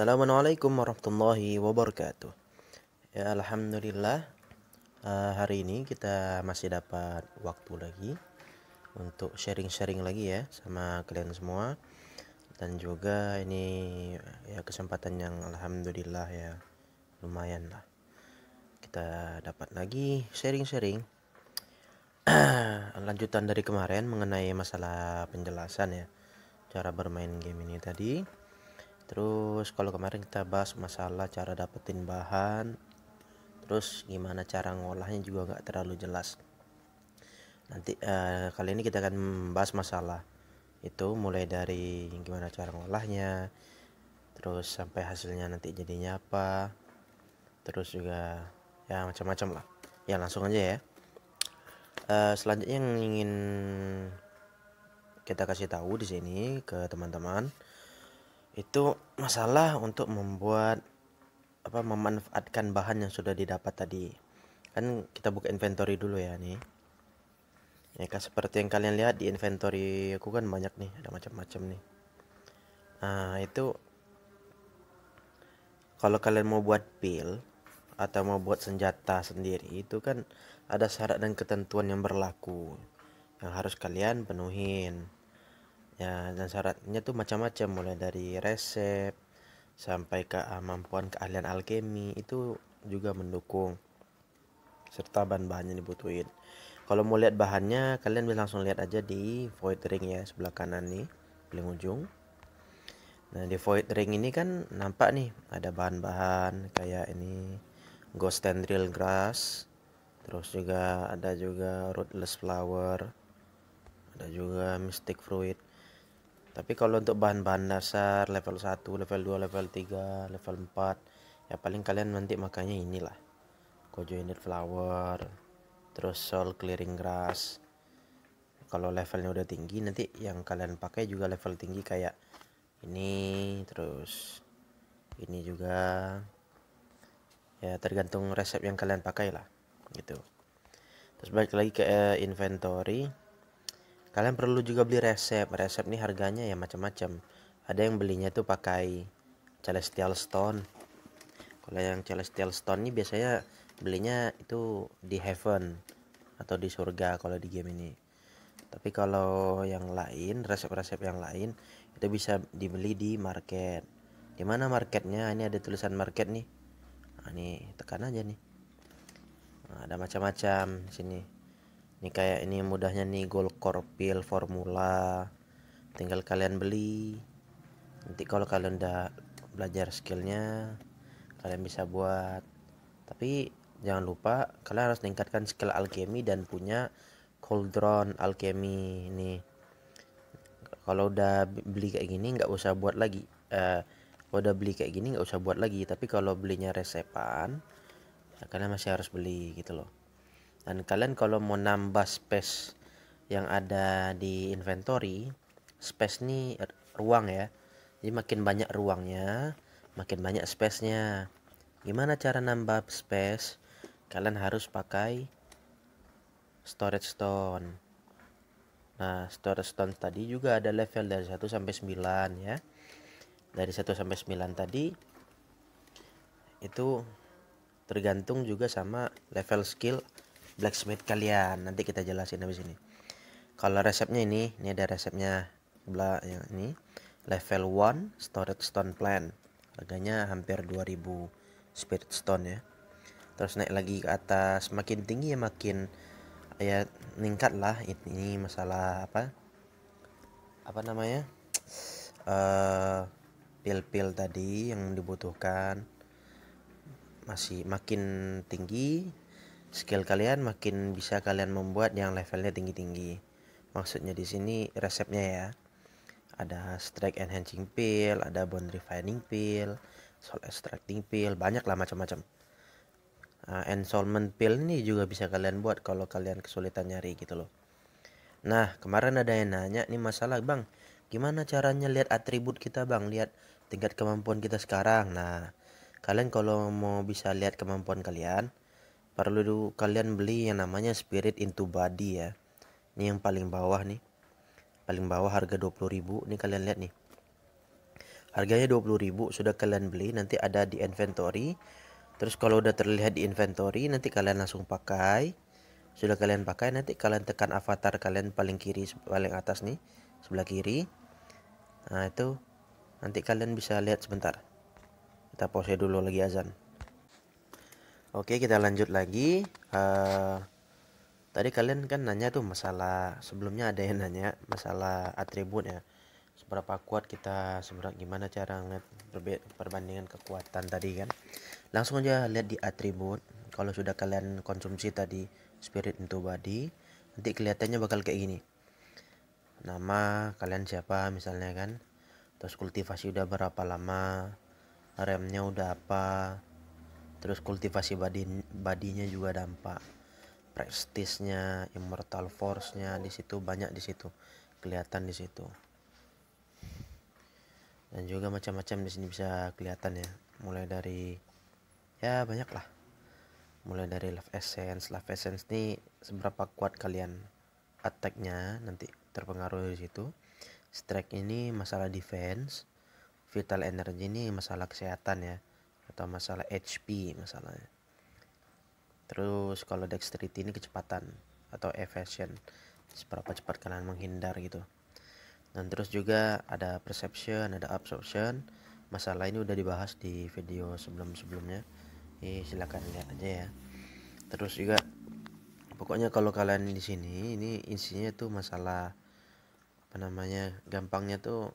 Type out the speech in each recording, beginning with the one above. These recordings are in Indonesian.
Assalamualaikum warahmatullahi wabarakatuh. Ya alhamdulillah uh, hari ini kita masih dapat waktu lagi untuk sharing-sharing lagi ya sama kalian semua. Dan juga ini ya kesempatan yang alhamdulillah ya lumayan lah kita dapat lagi sharing-sharing. Lanjutan dari kemarin mengenai masalah penjelasan ya cara bermain game ini tadi terus kalau kemarin kita bahas masalah cara dapetin bahan terus gimana cara ngolahnya juga nggak terlalu jelas. Nanti uh, kali ini kita akan membahas masalah itu mulai dari gimana cara ngolahnya terus sampai hasilnya nanti jadinya apa terus juga ya macam-macam lah. Ya langsung aja ya. Uh, selanjutnya yang ingin kita kasih tahu di sini ke teman-teman itu masalah untuk membuat apa memanfaatkan bahan yang sudah didapat tadi. Kan kita buka inventory dulu ya nih. Ya kan seperti yang kalian lihat di inventory aku kan banyak nih ada macam-macam nih. Nah itu kalau kalian mau buat pil atau mau buat senjata sendiri itu kan ada syarat dan ketentuan yang berlaku yang harus kalian penuhin ya dan syaratnya tuh macam-macam mulai dari resep sampai ke kemampuan keahlian alkemi itu juga mendukung serta bahan-bahan yang dibutuhin. Kalau mau lihat bahannya kalian bisa langsung lihat aja di void ring ya sebelah kanan nih paling ujung. Nah di void ring ini kan nampak nih ada bahan-bahan kayak ini ghost tendril grass terus juga ada juga rootless flower ada juga mystic fruit tapi kalau untuk bahan-bahan dasar level 1 level 2 level 3 level 4 ya paling kalian nanti makanya inilah. Kojo unit flower terus soul clearing grass. Kalau levelnya udah tinggi nanti yang kalian pakai juga level tinggi kayak ini terus ini juga. Ya tergantung resep yang kalian pakai lah gitu. Terus balik lagi ke uh, inventory kalian perlu juga beli resep. Resep nih harganya ya macam-macam. Ada yang belinya tuh pakai celestial stone. Kalau yang celestial stone ini biasanya belinya itu di heaven atau di surga kalau di game ini. Tapi kalau yang lain resep-resep yang lain itu bisa dibeli di market. Di mana marketnya? Ini ada tulisan market nih. Nah, ini tekan aja nih. Nah, ada macam-macam sini ini kayak ini mudahnya nih gold corpil formula tinggal kalian beli. Nanti kalau kalian udah belajar skillnya kalian bisa buat. Tapi jangan lupa kalian harus meningkatkan skill alchemy dan punya cauldron alchemy ini kalau udah beli kayak gini nggak usah buat lagi. Uh, udah beli kayak gini nggak usah buat lagi. Tapi kalau belinya resepan ya kalian masih harus beli gitu loh dan kalian kalau mau nambah space yang ada di inventory space ini ruang ya. Jadi makin banyak ruangnya makin banyak space nya gimana cara nambah space? Kalian harus pakai storage stone. Nah storage stone tadi juga ada level dari 1 sampai 9 ya. Dari 1 sampai 9 tadi itu tergantung juga sama level skill blacksmith kalian. Nanti kita jelasin habis ini. Kalau resepnya ini ini ada resepnya sebelah yang ini. Level 1 storage stone plan harganya hampir 2000 spirit stone ya. Terus naik lagi ke atas. Makin tinggi ya makin ya meningkat lah. Ini masalah apa? Apa namanya? Uh, pil-pil tadi yang dibutuhkan. Masih makin tinggi skill kalian makin bisa kalian membuat yang levelnya tinggi-tinggi. Maksudnya di sini resepnya ya. Ada strike enhancing pill, ada bone refining pill, soul extracting pill, banyak lah macam-macam. Uh, ensolment pill ini juga bisa kalian buat kalau kalian kesulitan nyari gitu loh. Nah, kemarin ada yang nanya nih masalah, Bang. Gimana caranya lihat atribut kita, Bang? Lihat tingkat kemampuan kita sekarang. Nah, kalian kalau mau bisa lihat kemampuan kalian, perlu kalian beli yang namanya spirit into body ya. Ini yang paling bawah nih. Paling bawah harga 20.000 ini kalian lihat nih. Harganya 20.000 sudah kalian beli nanti ada di inventory. Terus kalau udah terlihat di inventory nanti kalian langsung pakai. Sudah kalian pakai nanti kalian tekan avatar kalian paling kiri paling atas nih sebelah kiri. Nah itu. Nanti kalian bisa lihat sebentar. Kita pause dulu lagi azan oke kita lanjut lagi. Uh, tadi kalian kan nanya tuh masalah sebelumnya ada yang nanya masalah atribut ya. Seberapa kuat kita seberapa gimana cara ngeliat perbandingan kekuatan tadi kan. Langsung aja lihat di atribut. Kalau sudah kalian konsumsi tadi spirit into body nanti kelihatannya bakal kayak gini. Nama kalian siapa misalnya kan. Terus kultivasi udah berapa lama remnya udah apa terus kultivasi badi badinya juga dampak. Prestisnya immortal force-nya di situ banyak di situ. Kelihatan di situ. Dan juga macam-macam di sini bisa kelihatan ya. Mulai dari ya banyak lah. Mulai dari love essence. Love essence ini seberapa kuat kalian attacknya nanti terpengaruh di situ. Strike ini masalah defense. Vital energy ini masalah kesehatan ya atau masalah HP masalahnya. Terus kalau dexterity ini kecepatan atau evasion seberapa cepat kalian menghindar gitu. Dan terus juga ada perception ada absorption. Masalah ini udah dibahas di video sebelum-sebelumnya. Ini silahkan lihat aja ya. Terus juga pokoknya kalau kalian di sini ini isinya tuh masalah apa namanya gampangnya tuh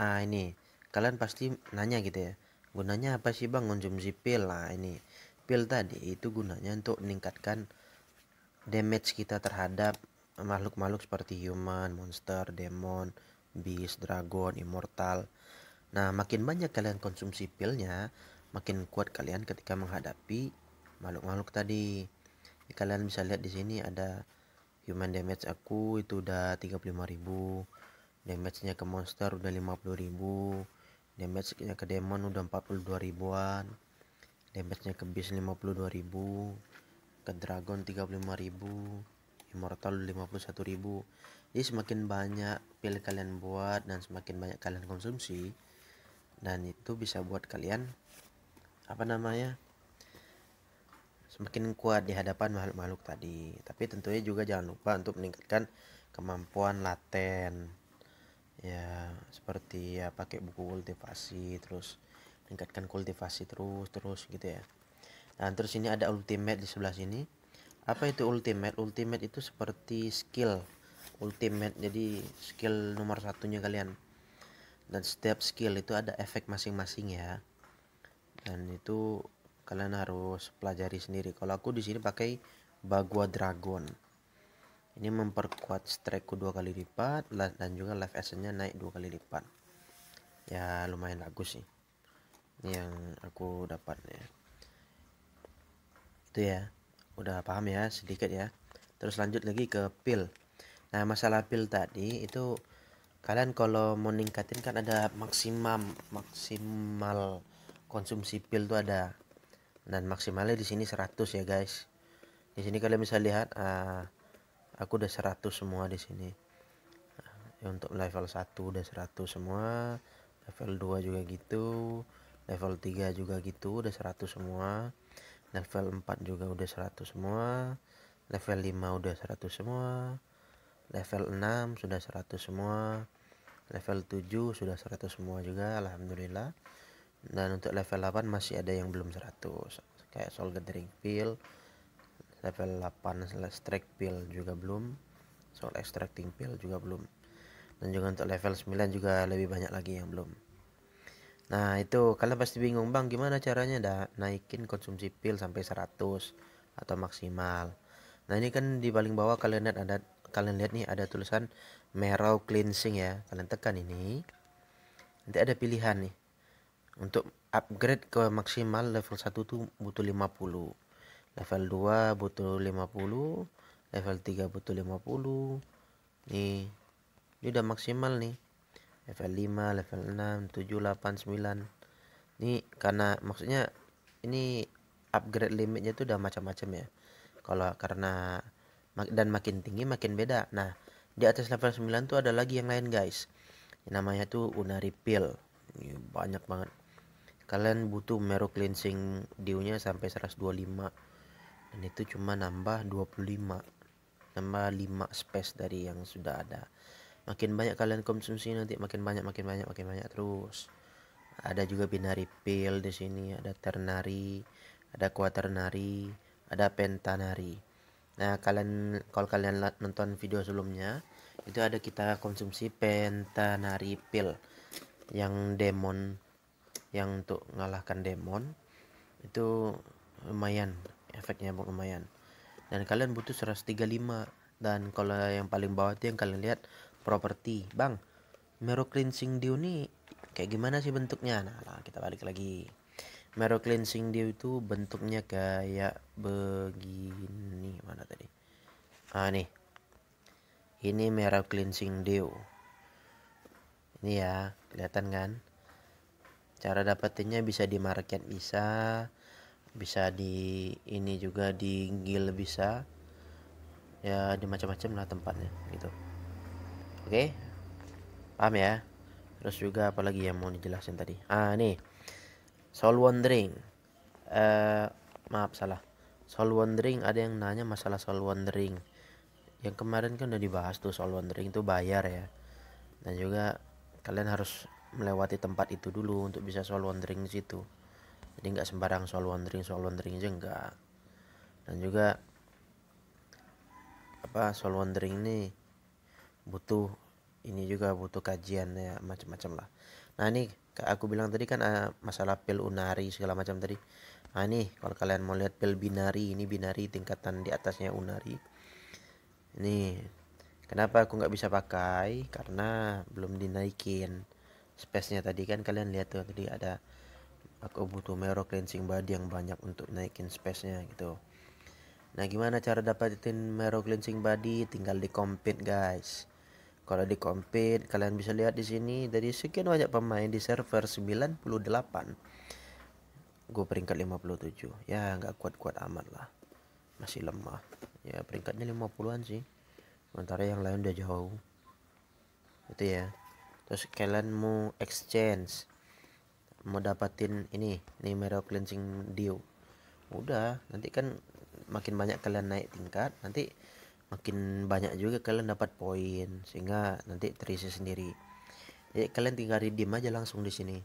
ah ini. Kalian pasti nanya gitu ya gunanya apa sih bang konsumsi pil lah ini pil tadi itu gunanya untuk meningkatkan damage kita terhadap makhluk-makhluk seperti human, monster, demon, beast, dragon, immortal. Nah, makin banyak kalian konsumsi pilnya, makin kuat kalian ketika menghadapi makhluk-makhluk tadi. Kalian bisa lihat di sini ada human damage aku itu udah 35.000 damage-nya ke monster udah 50.000 damage-nya ke demon udah 42 ribuan. Damage-nya ke beast 52.000 ke dragon 35.000 immortal 51.000 jadi semakin banyak pil kalian buat dan semakin banyak kalian konsumsi dan itu bisa buat kalian apa namanya semakin kuat di hadapan makhluk-makhluk tadi. Tapi tentunya juga jangan lupa untuk meningkatkan kemampuan laten ya seperti ya pakai buku kultivasi terus tingkatkan kultivasi terus terus gitu ya. Dan terus ini ada ultimate di sebelah sini. Apa itu ultimate? Ultimate itu seperti skill. Ultimate jadi skill nomor satunya kalian. Dan setiap skill itu ada efek masing-masing ya. Dan itu kalian harus pelajari sendiri. Kalau aku di sini pakai bagua dragon ini memperkuat strike dua kali lipat dan juga life essence-nya naik dua kali lipat. Ya lumayan bagus sih. Ini yang aku dapat ya. Itu ya. Udah paham ya sedikit ya. Terus lanjut lagi ke pil. Nah masalah pil tadi itu kalian kalau mau ningkatin kan ada maksimum maksimal konsumsi pil tuh ada. Dan maksimalnya di sini 100 ya guys. Di sini kalian bisa lihat uh, aku udah 100 semua di sini. Ya, untuk level 1 udah 100 semua level 2 juga gitu level 3 juga gitu udah 100 semua level 4 juga udah 100 semua level 5 udah 100 semua level 6 sudah 100 semua level 7 sudah 100 semua juga Alhamdulillah. Dan untuk level 8 masih ada yang belum 100 kayak soul gathering pill level 8 strike pill juga belum. Soal extracting pill juga belum. Dan juga untuk level 9 juga lebih banyak lagi yang belum. Nah itu kalian pasti bingung bang gimana caranya dah naikin konsumsi pil sampai 100 atau maksimal? Nah ini kan di paling bawah kalian lihat ada kalian lihat nih ada tulisan marrow cleansing ya. Kalian tekan ini. Nanti ada pilihan nih. Untuk upgrade ke maksimal level 1 tuh butuh 50 level 2 butuh 50 level 3 butuh 50 nih ini udah maksimal nih. Level 5 level 6 7 8 9 ini karena maksudnya ini upgrade limitnya itu udah macam-macam ya. Kalau karena dan makin tinggi makin beda. Nah di atas level 9 tuh ada lagi yang lain guys. Namanya tuh Unari Pill ini banyak banget. Kalian butuh Mero cleansing diunya sampai 125 dan itu cuma nambah 25 nambah 5 space dari yang sudah ada. Makin banyak kalian konsumsi nanti makin banyak makin banyak makin banyak terus. Ada juga binary pill di sini ada ternary ada quaternary ada pentanary. Nah kalian kalau kalian nonton video sebelumnya itu ada kita konsumsi pentanary pill yang demon yang untuk mengalahkan demon. Itu lumayan efeknya lumayan. Dan kalian butuh 135 dan kalau yang paling bawah itu yang kalian lihat properti. Bang Mero cleansing dew ini kayak gimana sih bentuknya? Nah, nah kita balik lagi. Mero cleansing dew itu bentuknya kayak begini. Mana tadi? Ah nih. Ini Mero cleansing dew. Ini ya kelihatan kan? Cara dapetinnya bisa di market bisa bisa di ini juga di gil bisa. Ya di macam-macam lah tempatnya gitu. Oke paham ya? Terus juga apalagi yang mau dijelasin tadi? Ah nih. Soul wandering. Uh, maaf salah. Soul wandering ada yang nanya masalah soul wandering. Yang kemarin kan udah dibahas tuh soul wandering itu bayar ya. Dan juga kalian harus melewati tempat itu dulu untuk bisa soul wandering di situ jadi nggak sembarang soul wandering soul wandering aja enggak dan juga apa soul wandering ini butuh ini juga butuh kajian ya macam-macam lah. Nah ini aku bilang tadi kan uh, masalah pil unari segala macam tadi. Nah ini kalau kalian mau lihat pil binari ini binari tingkatan di atasnya unari. Ini kenapa aku nggak bisa pakai? Karena belum dinaikin space nya tadi. Kan kalian lihat tuh tadi ada aku butuh mero cleansing body yang banyak untuk naikin space nya gitu. Nah gimana cara dapetin Mero Cleansing Body? Tinggal di compete guys. Kalau di compete kalian bisa lihat di sini dari sekian banyak pemain di server 98 gue peringkat 57 ya nggak kuat-kuat amat lah. Masih lemah. Ya peringkatnya 50-an sih. Sementara yang lain udah jauh. Itu ya. Terus kalian mau exchange mau dapatin ini nih Mero Cleansing Dew udah nanti kan makin banyak kalian naik tingkat nanti makin banyak juga kalian dapat poin sehingga nanti terisi sendiri. Jadi kalian tinggal redeem aja langsung di sini.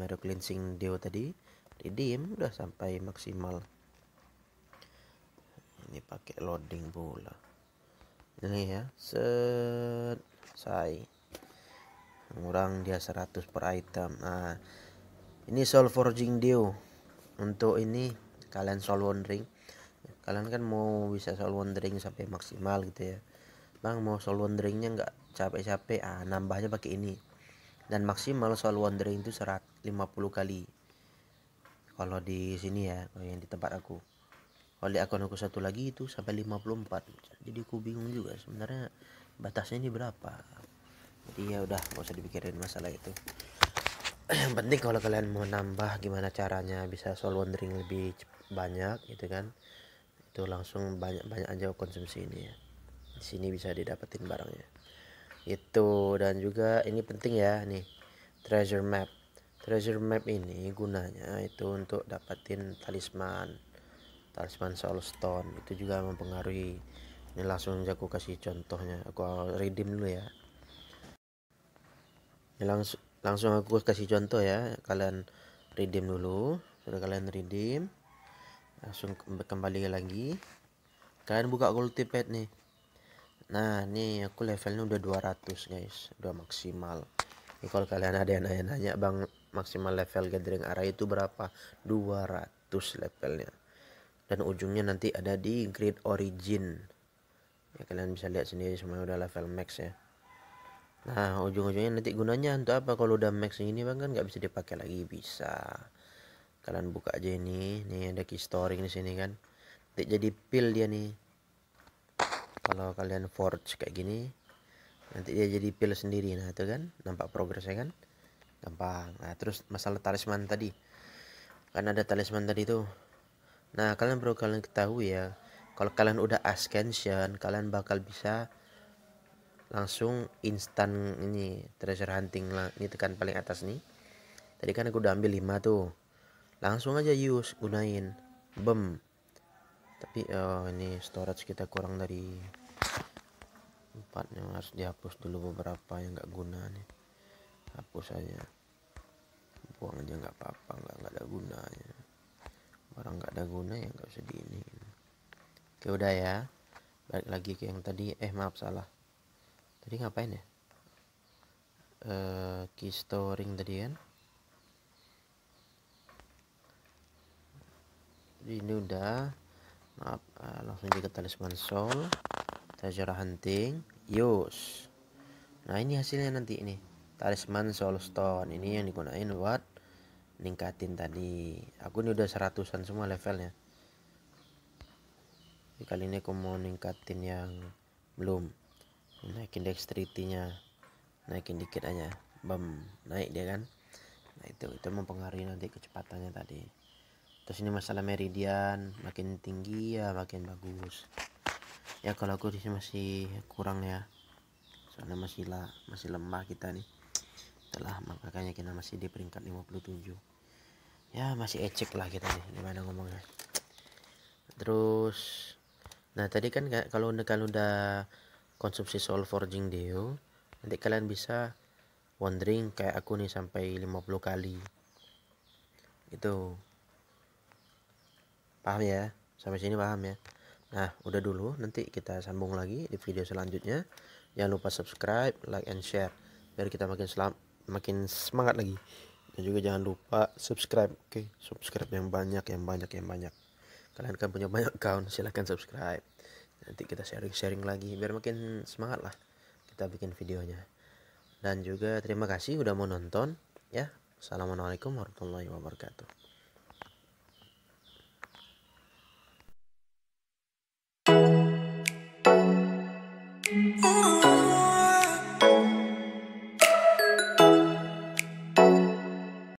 Mero cleansing deo tadi redeem udah sampai maksimal. Ini pakai loading pula. Ini ya set selesai ngurang dia 100 per item. Nah ini soul forging deo untuk ini kalian soul wandering. Kalian kan mau bisa soul wandering sampai maksimal gitu ya. Bang mau soul wanderingnya nggak capek-capek? Ah nambahnya pakai ini. Dan maksimal soul wandering itu 150 kali. Kalau di sini ya kalau yang di tempat aku. Kalau di akun aku satu lagi itu sampai 54 jadi aku bingung juga sebenarnya batasnya ini berapa. Jadi ya udah nggak usah dipikirin masalah itu yang penting kalau kalian mau nambah gimana caranya bisa soul wandering lebih banyak gitu kan itu langsung banyak-banyak aja konsumsi ini ya. Di sini bisa didapetin barangnya. Itu dan juga ini penting ya nih treasure map. Treasure map ini gunanya itu untuk dapetin talisman talisman soul stone. Itu juga mempengaruhi. Ini langsung aku kasih contohnya. Aku redeem dulu ya. Ini langsung langsung aku kasih contoh ya kalian redeem dulu sudah kalian redeem. Langsung kembali lagi. Kalian buka pad nih. Nah nih aku levelnya udah 200 guys. Udah maksimal. Ini kalau kalian ada yang nanya-nanya bang maksimal level gathering array itu berapa? 200 levelnya. Dan ujungnya nanti ada di grid origin. Ya kalian bisa lihat sendiri semua udah level max ya nah ujung-ujungnya nanti gunanya untuk apa? Kalau udah max ini bang kan nggak bisa dipakai lagi. Bisa. Kalian buka aja ini. Nih ada key storing di sini kan. Nanti jadi pil dia nih. Kalau kalian forge kayak gini nanti dia jadi pil sendiri. Nah itu kan nampak progresnya kan? Gampang. Nah terus masalah talisman tadi. Kan ada talisman tadi tuh. Nah kalian perlu kalian ketahui ya kalau kalian udah ascension kalian bakal bisa langsung instan ini treasure hunting lah ini tekan paling atas nih. Tadi kan aku udah ambil 5 tuh. Langsung aja use gunain. Bem. Tapi oh, ini storage kita kurang dari empatnya harus dihapus dulu beberapa yang nggak guna nih. Hapus aja. Buang aja nggak apa-apa nggak nggak ada gunanya. Barang nggak ada guna ya nggak usah diini oke udah ya. Balik lagi ke yang tadi. Eh maaf salah tadi ngapain ya? Uh, key storing tadi kan? Jadi ini udah. Maaf uh, langsung juga talisman soul treasure hunting. Use nah ini hasilnya nanti ini. Talisman soul stone. Ini yang digunain buat ningkatin tadi. Aku ini udah seratusan semua levelnya. Jadi kali ini aku mau ningkatin yang belum naikin dexterity nya naikin dikit aja. Bam naik dia kan. Nah itu itu mempengaruhi nanti kecepatannya tadi. Terus ini masalah meridian makin tinggi ya makin bagus. Ya kalau aku di sini masih kurang ya. Soalnya masih lah masih lemah kita nih. Telah makanya kita masih di peringkat 57 ya masih ecek lah kita nih gimana ngomongnya. Terus nah tadi kan kalau kalau udah konsumsi soul forging deo nanti kalian bisa wandering kayak aku nih sampai 50 kali. Itu paham ya? Sampai sini paham ya? Nah udah dulu. Nanti kita sambung lagi di video selanjutnya. Jangan lupa subscribe like and share. Biar kita makin selam makin semangat lagi. Dan juga jangan lupa subscribe. Oke okay? subscribe yang banyak yang banyak yang banyak. Kalian kan punya banyak account silahkan subscribe nanti kita sharing-sharing lagi biar makin semangat lah kita bikin videonya. Dan juga terima kasih udah mau nonton ya. Assalamualaikum warahmatullahi wabarakatuh. Oh.